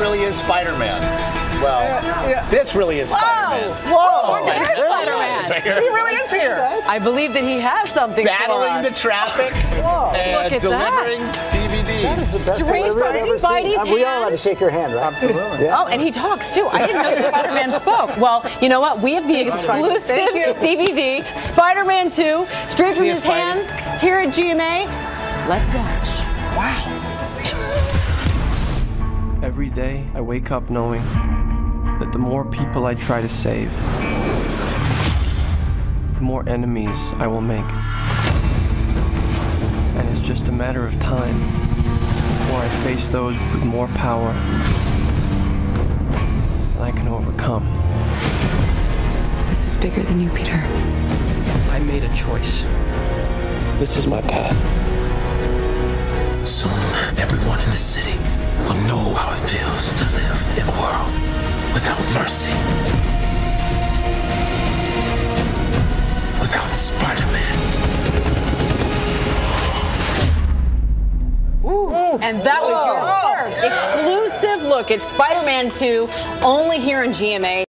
really is Spider-Man. Well, yeah. this really is Spider-Man. Whoa! There's There he Spider-Man. He really is here. I believe that he has something for Battling the traffic Whoa. and Look at delivering that. DVDs. That is the best Straight delivery I've from ever seen. Spidey's Uh, we all had to shake your hand, right? Absolutely. Yeah. Oh, and he talks too. I didn't know that Spider-Man spoke. Well, you know what? We have the exclusive DVD, Spider-Man 2, straight from See you, his Spidey. hands here at GMA. Let's watch. Wow. Every day, I wake up knowing that the more people I try to save, the more enemies I will make. And it's just a matter of time before I face those with more power than I can overcome. This is bigger than you, Peter. I made a choice. This is my path. Soon, everyone in the city will know without mercy. Without Spider-Man. Ooh. And that was your first exclusive look at Spider-Man 2, only here in GMA.